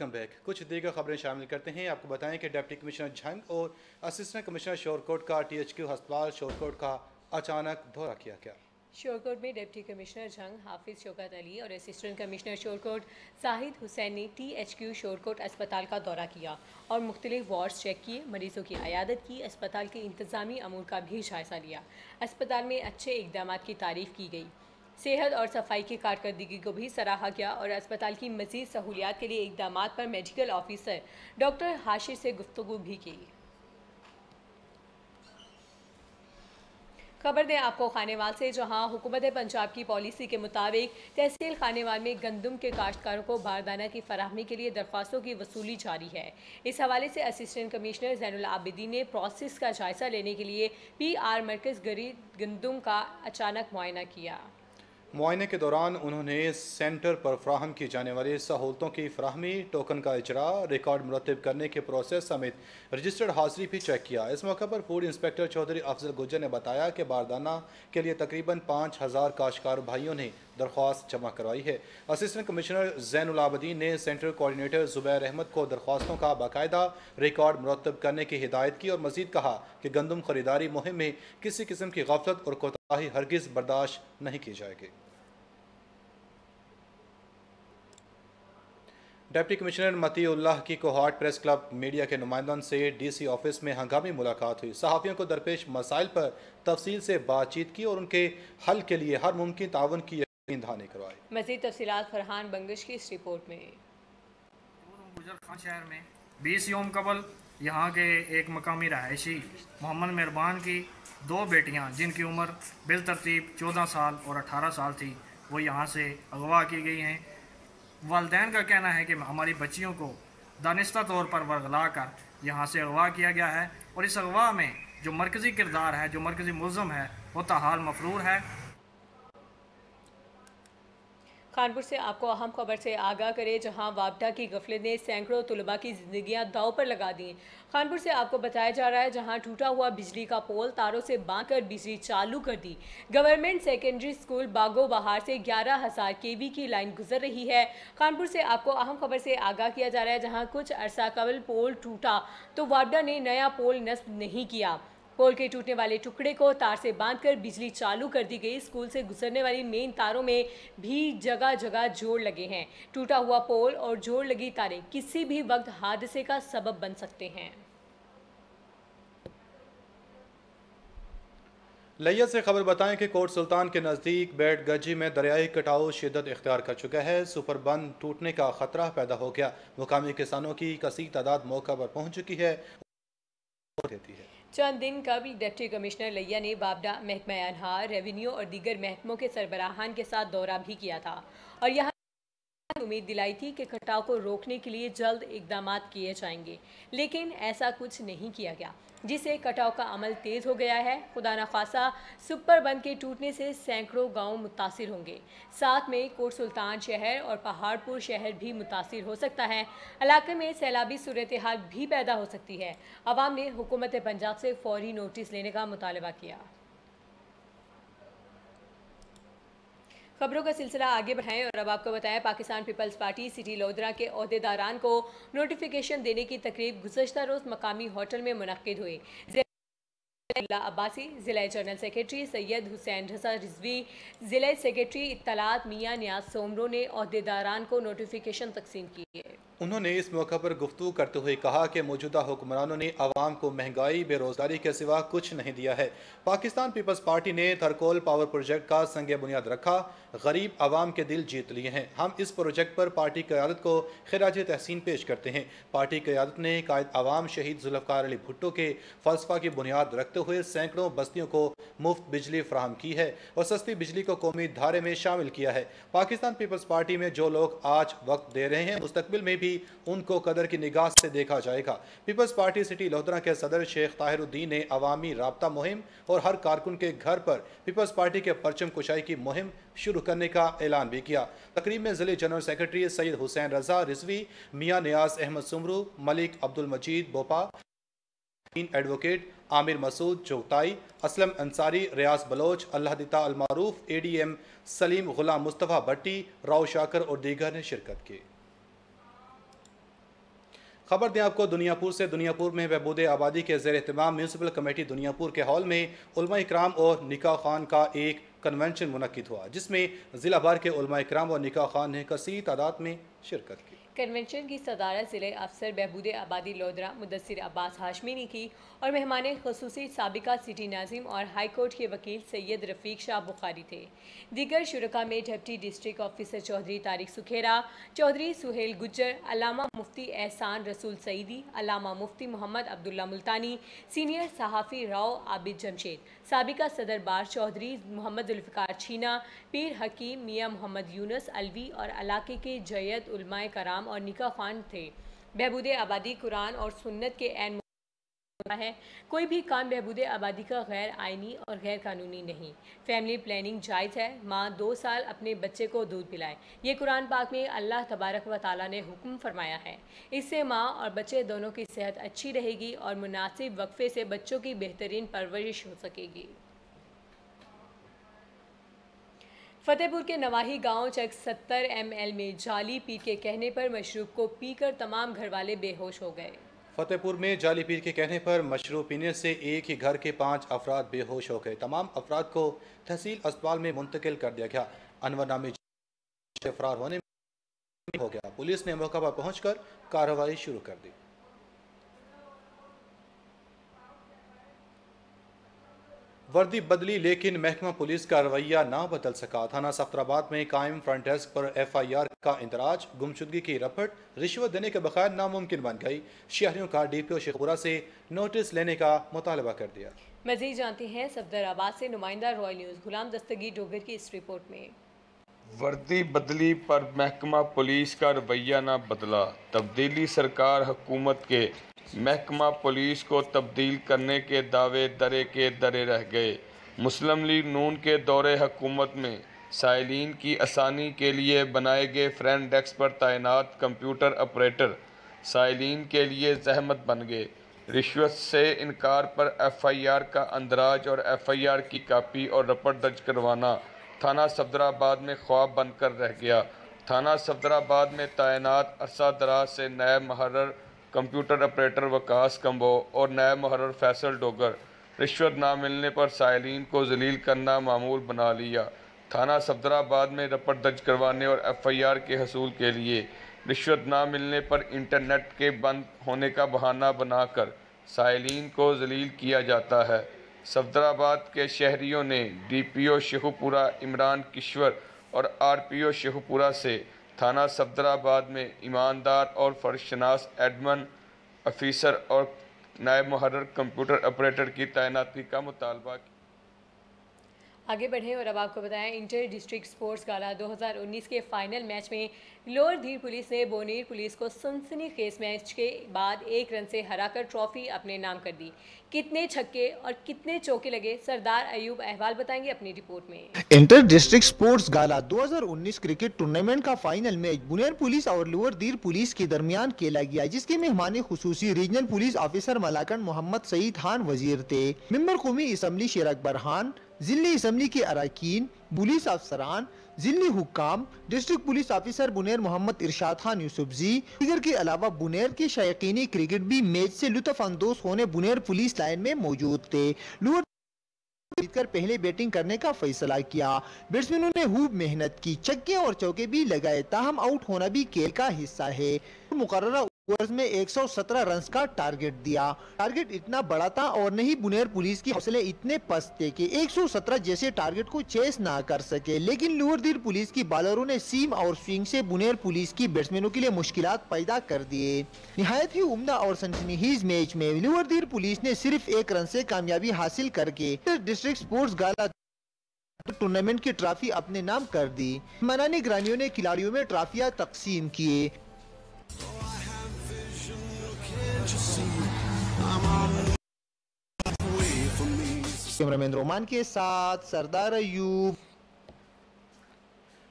Welcome back. کچھ دیگر خبریں شامل کرتے ہیں۔ آپ کو بتائیں کہ ڈپٹی کمشنر جھنگ اور اسسٹنٹ کمشنر شورکوٹ کا ٹی ایچ کیو ہسپتال شورکوٹ کا اچانک دورہ کیا گیا شورکوٹ میں ڈپٹی کمشنر جھنگ، حافظ شوکت علی اور اسسٹنٹ کمشنر شورکوٹ زاہد حسین نے ٹی ایچ کیو شورکوٹ اسپتال کا دورہ کیا اور مختلف وارڈز چیک کیے، مریضوں کی عیادت کی، اسپتال کے انتظامی امور کا بھی جائزہ لیا۔ اسپتال میں اچھے اقدامات کی تعریف کی گئی۔ صحت اور صفائی کی کارکردگی کو بھی سراہا گیا اور اسپتال کی مزید سہولیات کے لیے اقدامات پر میڈیکل آفیسر ڈاکٹر حاشر سے گفتگو بھی کی۔ خبر دیں آپ کو خانیوال سے، جہاں حکومت پنجاب کی پالیسی کے مطابق تحصیل خانیوال میں گندم کے کاشتکاروں کو باردانہ کی فراہمی کے لیے درخواستوں کی وصولی جاری ہے۔ اس حوالے سے اسسٹنٹ کمشنر زین العابدین نے پروسیس کا جائزہ لینے کے لیے پی آر مرکز گریب گندم کا اچانک معائنہ کیا۔ معائنے کے دوران انہوں نے سینٹر پر فراہم کی جانے والی سہولتوں کی فراہمی ٹوکن کا اجرا ریکارڈ مرتب کرنے کے پروسیس سمیت رجسٹرڈ حاضری بھی چیک کیا۔ اس موقع پر فوڈ انسپیکٹر چودھری افضل گجر نے بتایا کہ باردانہ کے لیے تقریباً پانچ ہزار کاشکار بھائیوں نے درخواست جمع کروائی ہے۔ اسسٹنٹ کمشنر زین العابدین نے سینٹر کوارڈینیٹر زبیر احمد کو درخواستوں کا باقاعدہ ریکارڈ مرتب کرنے کی ہدایت کی اور مزید کہا کہ گندم خریداری مہم میں کسی قسم کی غفلت اور کوتاہی ہرگز برداشت نہیں کی جائے گی۔ ڈپٹی کمشنر متی اللہ کی کوہاٹ پریس کلب میڈیا کے نمائندان سے ڈی سی آفس میں ہنگامی ملاقات ہوئی۔ صحافیوں کو درپیش مسائل پر تفصیل سے بات چیت کی اور ان کے حل کے لیے ہر ممکن تعاون کی یقین دہانی کروائی۔ مزید تفصیلات فرحان بنگش کی اس رپورٹ میں۔ خان شہر میں بیس یوم قبل یہاں کے ایک مقامی رہائشی محمد مہربان کی دو بیٹیاں جن کی عمر بالترتیب چودہ سال اور اٹھارہ سال تھی وہ یہاں سے اغوا کی گئی ہیں۔ والدین کا کہنا ہے کہ ہماری بچیوں کو دانستہ طور پر ورغلا کر یہاں سے اغوا کیا گیا ہے اور اس اغوا میں جو مرکزی کردار ہے، جو مرکزی ملزم ہے، وہ تحال مفرور ہے۔ خانپور سے آپ کو اہم خبر سے آگاہ کرے، جہاں وابڈا کی غفلت نے سینکڑوں طلبہ کی زندگیاں داؤ پر لگا دیں۔ خانپور سے آپ کو بتایا جا رہا ہے، جہاں ٹوٹا ہوا بجلی کا پول تاروں سے باندھ کر بجلی چالو کر دی۔ Government secondary school Bagho Bahar سے گیارہ ہزار کے وی کی لائن گزر رہی ہے۔ خانپور سے آپ کو اہم خبر سے آگاہ کیا جا رہا ہے، جہاں کچھ عرصہ قبل پول ٹوٹا تو وابڈا نے نیا پول نصب نہیں کیا۔ پول کے ٹوٹنے والے ٹکڑے کو تار سے باندھ کر بجلی چالو کر دی گئی۔ اسکول سے گزرنے والی مین تاروں میں بھی جگہ جگہ جوڑ لگے ہیں۔ ٹوٹا ہوا پول اور جوڑ لگی تاریں کسی بھی وقت حادثے کا سبب بن سکتے ہیں۔ لیا سے خبر بتائیں کہ کوٹ سلطان کے نزدیک بیٹ گجی میں دریائی کٹاؤ شدت اختیار کر چکا ہے۔ سپر بند ٹوٹنے کا خطرہ پیدا ہو گیا۔ مقامی کسانوں کی کسی تعداد موقع پر پہنچ چکی ہے۔ چند دن قبل ڈپٹی کمشنر لیا نے بابڈا محکمہ انہار، ریونیو اور دیگر محکموں کے سربراہان کے ساتھ دورہ بھی کیا تھا اور یہاں امید دلائی تھی کہ کٹاؤ کو روکنے کے لیے جلد اقدامات کیے جائیں گے، لیکن ایسا کچھ نہیں کیا گیا، جسے کٹاؤ کا عمل تیز ہو گیا ہے۔ خدا نخواستہ، سپر بند کے ٹوٹنے سے سینکڑوں گاؤں متاثر ہوں گے۔ ساتھ میں کوٹ سلطان شہر اور پہاڑ پور شہر بھی متاثر ہو سکتا ہے۔ علاقے میں سیلابی صورتحال بھی پیدا ہو سکتی ہے۔ عوام نے حکومت پنجاب سے فوری نوٹس لینے کا مطالبہ کیا۔ خبروں کا سلسلہ آگے بڑھائیں اور اب آپ کو بتائیں Pakistan Peoples Party city Lodhran کے عہدیداران کو نوٹیفیکیشن دینے کی تقریب گزشتہ روز مقامی ہوٹل میں منعقد ہوئی۔ اللہ عباسی ضلع جنرل سیکرٹری سید حسین رضا رضوی، ضلع سیکرٹری اطلاعات میاں نیاز سومرو نے عہدیداران کو نوٹیفیکیشن تقسیم کی ہے انہوں نے اس موقع پر گفتگو کرتے ہوئے کہا کہ موجودہ حکمرانوں نے عوام کو مہنگائی، بے روزگاری کے سوا کچھ نہیں دیا ہے۔ پاکستان پیپلز پارٹی نے تھرکول پاور پروجیکٹ کا سنگ بنیاد رکھا۔ غریب عوام کے دل جیت لیے ہیں۔ ہم اس پروجیکٹ پر پارٹی قیادت کو خراج تحسین پیش کرتے ہیں۔ پارٹی قیادت نے قائد عوام شہید ذوالفقار علی بھٹو کے فلسفہ کی بنیاد رکھتے ہوئے سینکڑوں بستیوں کو مفت بجلی فراہم کی ہے اور سستی بجلی کو قومی دھارے میں شامل کیا ہے۔ پاکستان پیپلز پارٹی میں جو لوگ آج وقت دے رہے ہیں، مستقبل میں بھی ان کو قدر کی نگاہ سے دیکھا جائے گا۔ پیپلز پارٹی سٹی لہدرہ کے صدر شیخ طاہر الدین نے عوامی رابطہ مہم اور ہر کارکن کے گھر پر پیپلز پارٹی کے پرچم کشائی کی مہم شروع کرنے کا اعلان بھی کیا۔ تقریب میں ضلع general secretary Syed Hussain Raza, Rizvi, Mian Niaz Ahmed Samroo, Malik Abdul Majeed Bopa advocate Amir Masood Chotai, Aslam Ansari, Riaz Baloch, Allah Ditta المعروف، اے ڈی ایم سلیم غلام مصطفیٰ بٹی، راؤ شاکر اور دیگر نے شرکت کی۔ خبر دیں آپ کو دنیا پور سے۔ دنیا پور میں بہبود آبادی کے زیر اہتمام میونسپل کمیٹی دنیا پور کے ہال میں علماء اکرام اور نکاح خان کا ایک کنونشن منعقد ہوا، جس میں ضلع بھر کے علماء اکرام اور نکاح خان نے کثیر تعداد میں شرکت کی۔ کنونشن کی صدارت ضلع افسر بہبود آبادی لودرا، مدثر عباس ہاشمی نے کی اور مہمان خصوصی سابقہ سٹی ناظم اور ہائی کورٹ کے وکیل سید رفیق شاہ بخاری تھے۔ دیگر شرکا میں deputy district officer Chaudhry Tariq Sukhera, Chaudhry Sohail Gujjar, Allama Mufti Ehsan رسول سعیدی، علامہ مفتی محمد عبداللہ ملتانی، سینئر صحافی راؤ عابد جمشید، سابقہ صدر بار چودھری محمد ذوالفقار چھینا، پیر حکیم میاں محمد یونس الوی اور علاقے کے جیت علماء کرام اور نکاح خان تھے۔ بہبود آبادی قرآن اور سنت کے عین ہے۔ کوئی بھی کام بہبود آبادی کا غیر آئینی اور غیر قانونی نہیں۔ فیملی پلاننگ جائز ہے۔ ماں دو سال اپنے بچے کو دودھ پلائے۔ یہ قرآن پاک میں اللہ تبارک و تعالیٰ نے حکم فرمایا ہے۔ اس سے ماں اور بچے دونوں کی صحت اچھی رہے گی اور مناسب وقفے سے بچوں کی بہترین پرورش ہو سکے گی۔ فتح پور کے نواہی گاؤں چک ستر ایم ایل میں جعلی پیر کے کہنے پر مشروب کو پی کر تمام گھر والے بے ہوش ہو گئے۔ فتح پور میں جعلی پیر کے کہنے پر مشروب پینے سے ایک ہی گھر کے پانچ افراد بے ہوش ہو گئے۔ تمام افراد کو تحصیل اسپتال میں منتقل کر دیا گیا۔ انور نامی افراد ہونے میں ہو گیا۔ پولیس نے موقع پر پہنچ کر کارروائی شروع کر دی۔ وردی بدلی، لیکن محکمہ پولیس کا رویہ نہ بدل سکا۔ تھانہ سفتر آباد میں قائم فرنٹ ڈیسک پر ایف آئی آر کا اندراج، گمشدگی کی رپٹ رشوت دینے کے بغیر ناممکن بن گئی۔ شہریوں کا ڈی پی او شیخورہ سے نوٹس لینے کا مطالبہ کر دیا۔ مزید جانتے ہیں، صفدر آباد سے نمائندہ رائل نیوز غلام دستگی ڈوگر کی اس رپورٹ میں۔ وردی بدلی پر محکمہ پولیس کا رویہ نہ بدلا۔ تبدیلی سرکار حکومت کے۔ محکمہ پولیس کو تبدیل کرنے کے دعوے درے کے درے رہ گئے۔ مسلم لیگ نون کے دور حکومت میں۔ سائلین کی آسانی کے لیے بنائے گئے فرینڈ ڈیکس پر تعینات، کمپیوٹر آپریٹر سائلین کے لیے زحمت بن گئے۔ رشوت سے انکار پر ایف آئی آر کا اندراج اور ایف آئی آر کی کاپی اور رپٹ درج کروانا۔ تھانہ صفدرآباد میں خواب بن کر رہ گیا۔ تھانہ صفدرآباد میں تعینات عرصہ دراز سے نئے محرر کمپیوٹر آپریٹر وکاس کمبو اور نئے محرر فیصل ڈوگر۔ رشوت نہ ملنے پر سائلین کو ذلیل کرنا معمول بنا لیا۔ تھانہ صفدرآباد میں رپٹ درج کروانے اور ایف آئی آر کے حصول کے لیے۔ رشوت نہ ملنے پر انٹرنیٹ کے بند ہونے کا بہانہ بنا کر سائلین کو ذلیل کیا جاتا ہے۔ صفدرآباد کے شہریوں نے ڈی پی او شیخو پورہ عمران کشور اور آر پی او شیخو پورہ سے تھانہ صفدرآباد میں ایماندار اور فرشناس ایڈمن، افیسر اور نائب محرر کمپیوٹر آپریٹر کی تعیناتی کا مطالبہ کیا۔ آگے بڑھیں اور اب آپ کو بتائیں انٹر ڈسٹرکٹ سپورٹس گالا دو ہزار انیس کے فائنل میچ میں لوور دھیر پولیس نے بونیر پولیس کو سنسنی خیز میچ کے بعد ایک رن سے ہرا کر ٹرافی اپنے نام کر دی۔ کتنے چھکے اور کتنے چوکے لگے سردار ایوب احوال بتائیں گے اپنی رپورٹ میں۔ انٹر ڈسٹرکٹ سپورٹس گالا دو ہزار انیس کرکٹ ٹورنامنٹ کا فائنل میچ بنیر پولیس اور لوور دیر پولیس کے درمیان کھیلا گیا، جس کے مہمان خصوصی regional police officer Malakand Muhammad Saeed Khan Wazir تھے۔ ممبر قومی اسمبلی شیر اکبر خان ضلعی اسمبلی کے اراکین، پولیس افسران ضلعی حکام، district police officer Buner Muhammad Irshad Khan Yousafzai دیگر کے علاوہ بنیر کے شائقینی کرکٹ بھی میچ سے لطف اندوز ہونے بنیر پولیس لائن میں موجود تھے۔ لوور جیت کر پہلے بیٹنگ کرنے کا فیصلہ کیا۔ بیٹسمینوں نے خوب محنت کی، چکے اور چوکے بھی لگائے، تاہم آؤٹ ہونا بھی کھیل کا حصہ ہے۔ مقررہ اوورز میں ایک سو سترہ رنز کا ٹارگٹ دیا۔ ٹارگٹ اتنا بڑا تھا اور نہیں بنیر پولیس کی حوصلے اتنے پست تھے کہ ایک سو سترہ جیسے ٹارگٹ کو چیس نہ کر سکے۔ لیکن لوور دیر پولیس کی بالروں نے سیم اور سوئنگ سے بنیر پولیس کی بیٹسمینوں کے لیے مشکلات پیدا کر دیے۔ نہایت ہی عمدہ اور سنسنیخیز میچ میں لوور دیر پولیس نے صرف ایک رن سے کامیابی حاصل کر کے ڈسٹرکٹ سپورٹس گالا ٹورنامنٹ کی ٹرافی اپنے نام کر دی۔ منانی گرانیوں نے کھلاڑیوں میں ٹرافیاں تقسیم کیے۔ کیمرامین رومان کے ساتھ سردار ایوب۔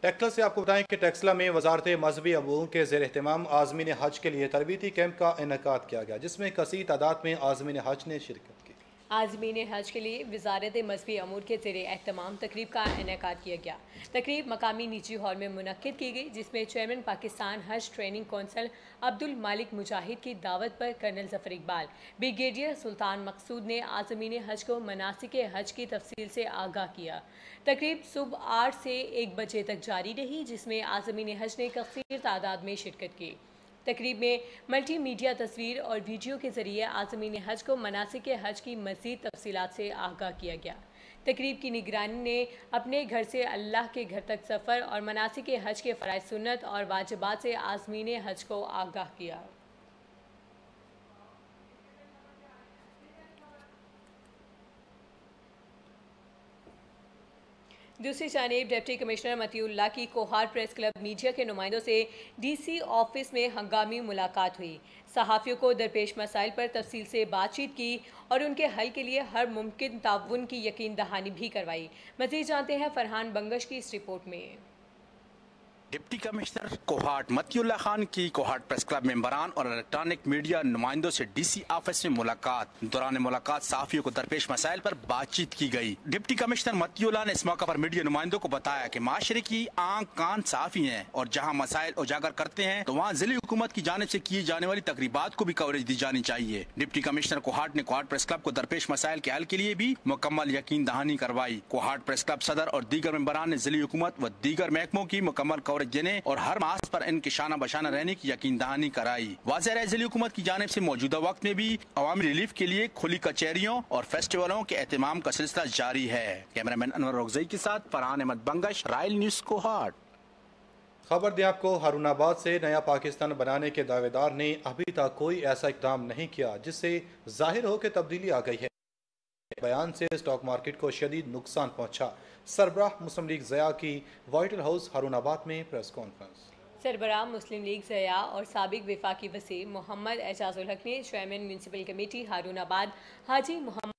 ٹیکسلا سے آپ کو بتائیں کہ ٹیکسلا میں وزارت مذہبی امور کے زیر اہتمام آزمین حج کے لیے تربیتی کیمپ کا انعقاد کیا گیا، جس میں کثیر تعداد میں آزمین حج نے شرکت کی۔ عازمین حج کے لیے وزارت مذہبی امور کے زیر اہتمام تقریب کا انعقاد کیا گیا۔ تقریب مقامی نجی ہال میں منعقد کی گئی، جس میں چیئرمین پاکستان حج ٹریننگ کونسل عبد المالک مجاہد کی دعوت پر کرنل ظفر اقبال بریگیڈیئر سلطان مقصود نے عازمین حج کو مناسک حج کی تفصیل سے آگاہ کیا۔ تقریب صبح آٹھ سے ایک بجے تک جاری رہی، جس میں عازمین حج نے کثیر تعداد میں شرکت کی۔ تقریب میں ملٹی میڈیا تصویر اور ویڈیو کے ذریعے عازمین حج کو مناسق حج کی مزید تفصیلات سے آگاہ کیا گیا۔ تقریب کی نگرانی نے اپنے گھر سے اللہ کے گھر تک سفر اور مناسق حج کے فرائض سنت اور واجبات سے عازمین حج کو آگاہ کیا۔ دوسری جانب ڈپٹی کمشنر متی اللہ کی کوہار پریس کلب میڈیا کے نمائندوں سے ڈی سی آفس میں ہنگامی ملاقات ہوئی۔ صحافیوں کو درپیش مسائل پر تفصیل سے بات چیت کی اور ان کے حل کے لیے ہر ممکن تعاون کی یقین دہانی بھی کروائی۔ مزید جانتے ہیں فرحان بنگش کی اس رپورٹ میں۔ ڈپٹی کمشنر کوہاٹ متی اللہ خان کی کوہاٹ پریس کلب ممبران اور الیکٹرانک میڈیا نمائندوں سے ڈی سی آفس میں ملاقات۔ دوران ملاقات صحافیوں کو درپیش مسائل پر بات چیت کی گئی۔ ڈپٹی کمشنر متی اللہ نے اس موقع پر میڈیا نمائندوں کو بتایا کہ معاشرے کی آنکھ کان صحافی ہیں اور جہاں مسائل اجاگر کرتے ہیں تو وہاں ضلع حکومت کی جانب سے کی جانے والی تقریبات کو بھی کوریج دی جانی چاہیے۔ ڈپٹی کمشنر کوہاٹ نے کوہاٹ پریس کلب کو درپیش مسائل کے حل کے لیے بھی مکمل یقین دہانی کروائی۔ کوہاٹ پریس کلب صدر اور دیگر ممبران نے ضلع حکومت و دیگر محکموں کی مکمل کوریج دینے اور ہر ماس پر ان کے شانہ بشانہ رہنے کی یقین دہانی کرائی۔ واضح رہے ضلع حکومت کی جانب سے موجودہ وقت میں بھی عوامی ریلیف کے لیے کھلی کچہریوں اور فیسٹیولوں کے اہتمام کا سلسلہ جاری ہے۔ کیمرامین انور رغزئی کے ساتھ فرحان احمد بنگش، رائل نیوز کو ہارٹ خبر دیں آپ کو، ہارون آباد سے نیا پاکستان بنانے کے دعوے دار نے ابھی تک کوئی ایسا اقدام نہیں کیا، جس سے ظاہر ہو کہ تبدیلی آ گئی ہے۔ بیان سے سٹاک مارکیٹ کو شدید نقصان پہنچا۔ سربراہ مسلم لیگ ضیاء کی وائٹل ہاؤس ہارون آباد میں پریس کانفرنس سربراہ مسلم لیگ ضیاء اور سابق وفاقی وزیر محمد اعجاز الحق نے چیئرمین میونسپل کمیٹی ہارون آباد حاجی محمد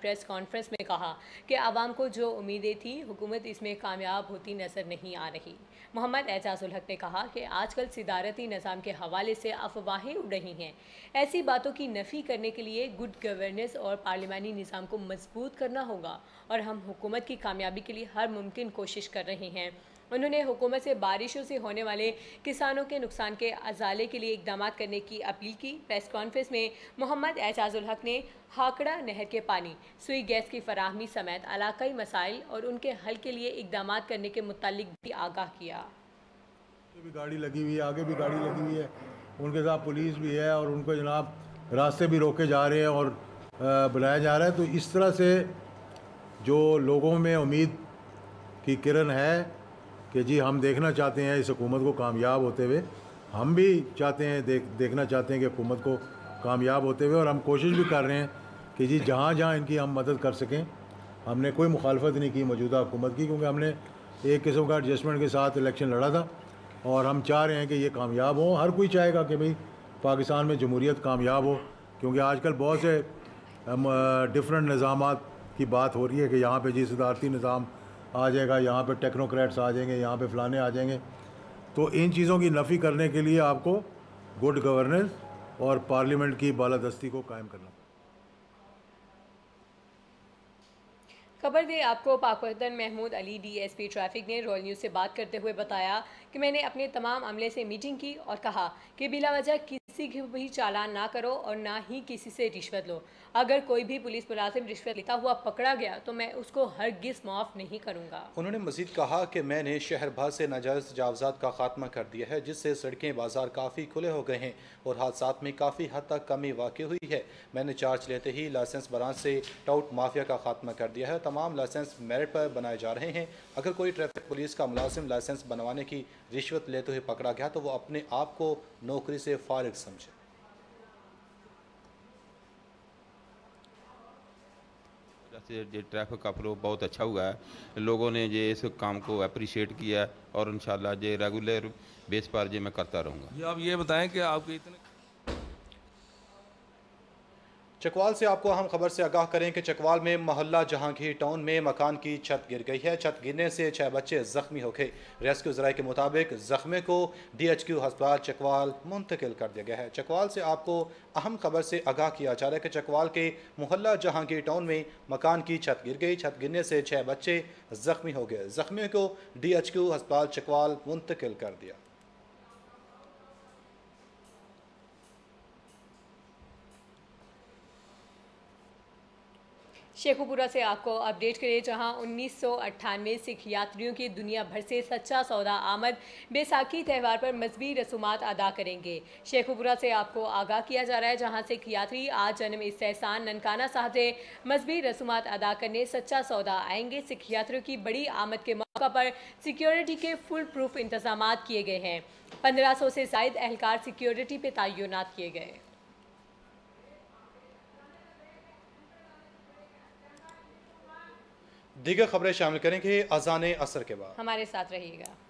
پریس کانفرنس میں کہا کہ عوام کو جو امیدیں تھیں، حکومت اس میں کامیاب ہوتی نظر نہیں آ رہی۔ محمد اعجاز الحق نے کہا کہ آج کل صدارتی نظام کے حوالے سے افواہیں اڑ رہی ہیں۔ ایسی باتوں کی نفی کرنے کے لیے گڈ گورننس اور پارلیمانی نظام کو مضبوط کرنا ہوگا اور ہم حکومت کی کامیابی کے لیے ہر ممکن کوشش کر رہے ہیں۔ انہوں نے حکومت سے بارشوں سے ہونے والے کسانوں کے نقصان کے ازالے کے لیے اقدامات کرنے کی اپیل کی۔ پریس کانفرنس میں محمد اعجاز الحق نے ہاکڑا نہر کے پانی، سوئی گیس کی فراہمی سمیت علاقائی مسائل اور ان کے حل کے لیے اقدامات کرنے کے متعلق بھی آگاہ کیا۔ بھی گاڑی لگی ہوئی ہے، آگے بھی گاڑی لگی ہوئی ہے۔ ان کے ساتھ پولیس بھی ہے اور ان کو جناب راستے بھی روکے جا رہے ہیں اور بلایا جا رہا ہے۔ تو اس طرح سے جو لوگوں میں امید کی کرن ہے کہ جی ہم دیکھنا چاہتے ہیں اس حکومت کو کامیاب ہوتے ہوئے، ہم بھی چاہتے ہیں دیکھ، دیکھنا چاہتے ہیں کہ حکومت کو کامیاب ہوتے ہوئے، اور ہم کوشش بھی کر رہے ہیں کہ جی جہاں جہاں ان کی ہم مدد کر سکیں۔ ہم نے کوئی مخالفت نہیں کی موجودہ حکومت کی، کیونکہ ہم نے ایک قسم کا ایڈجسٹمنٹ کے ساتھ الیکشن لڑا تھا۔ اور ہم چاہ رہے ہیں کہ یہ کامیاب ہوں۔ ہر کوئی چاہے گا کہ بھئی پاکستان میں جمہوریت کامیاب ہو، کیونکہ آج کل بہت سے ڈفرینٹ نظامات کی بات ہو رہی ہے کہ یہاں پہ جی صدارتی نظام آ جائے گا، یہاں پہ ٹیکنوکریٹس آ جائیں گے، یہاں پہ فلانے آ جائیں گے۔ تو ان چیزوں کی نفی کرنے کے لیے آپ کو گڈ گورننس اور پارلیمنٹ کی بالادستی کو قائم کرنا۔ خبر دے آپ کو Pakpattan Mahmood Ali, D S P traffic نے رول نیوز سے بات کرتے ہوئے بتایا کہ میں نے اپنے تمام عملے سے میٹنگ کی اور کہا کہ بلا وجہ کسی کی بھی چالان نہ کرو اور نہ ہی کسی سے رشوت لو۔ اگر کوئی بھی پولیس ملازم رشوت لیتا ہوا پکڑا گیا تو میں اس کو ہرگز معاف نہیں کروں گا۔ انہوں نے مزید کہا کہ میں نے شہر بھر سے ناجائز تجاوزات کا خاتمہ کر دیا ہے، جس سے سڑکیں بازار کافی کھلے ہو گئے ہیں اور حادثات میں کافی حد تک کمی واقع ہوئی ہے۔ میں نے چارج لیتے ہی لائسنس برانچ سے ٹاؤٹ مافیا کا خاتمہ کر دیا ہے۔ تمام لائسنس میرٹ پر بنائے جا رہے ہیں۔ اگر کوئی ٹریفک پولیس کا ملازم لائسنس بنوانے کی رشوت لیتے ہوئے پکڑا گیا تو وہ اپنے آپ کو نوکری سے فارغ سمجھے۔ یہ ٹریفک کا فلو بہت اچھا ہوا ہے۔ لوگوں نے یہ اس کام کو اپریشیٹ کیا ہے اور انشاءاللہ یہ ریگولر بیس پر یہ میں کرتا رہوں گا۔ جی آپ یہ بتائیں کہ آپ کے اتنے چکوال سے آپ کو اہم خبر سے آگاہ کریں کہ چکوال میں محلہ جہانگیر ٹاؤن میں مکان کی چھت گر گئی ہے۔ چھت گرنے سے چھ بچے زخمی ہو گئے۔ ریسکیو ذرائع کے مطابق زخمی کو ڈی ایچ کیو ہسپتال چکوال منتقل کر دیا گیا ہے۔ چکوال سے آپ کو اہم خبر سے آگاہ کیا جا رہا ہے کہ چکوال کے محلہ جہانگیر ٹاؤن میں مکان کی چھت گر گئی۔ چھت گرنے سے چھ بچے زخمی ہو گئے۔ زخمی کو ڈی ایچ کیو ہسپتال چکوال منتقل کر دیا۔ شیخوپورہ سے آپ کو اپڈیٹ کرے جہاں انیس سو اٹھانوے سکھ یاتریوں کی دنیا بھر سے سچا سودا آمد بیساکھی تہوار پر مذہبی رسومات ادا کریں گے۔ شیخوپورہ سے آپ کو آگاہ کیا جا رہا ہے جہاں سکھ یاتری آج جنم استحسان ننکانہ صاحب سے مذہبی رسومات ادا کرنے سچا سودا آئیں گے۔ سکھ یاتریوں کی بڑی آمد کے موقع پر سیکیورٹی کے فل پروف انتظامات کیے گئے ہیں۔ پندرہ سو سے زائد اہلکار سیکیورٹی پہ تعینات کیے گئے۔ دیگر خبریں شامل کریں گے اذان اثر کے بعد۔ ہمارے ساتھ رہیے گا۔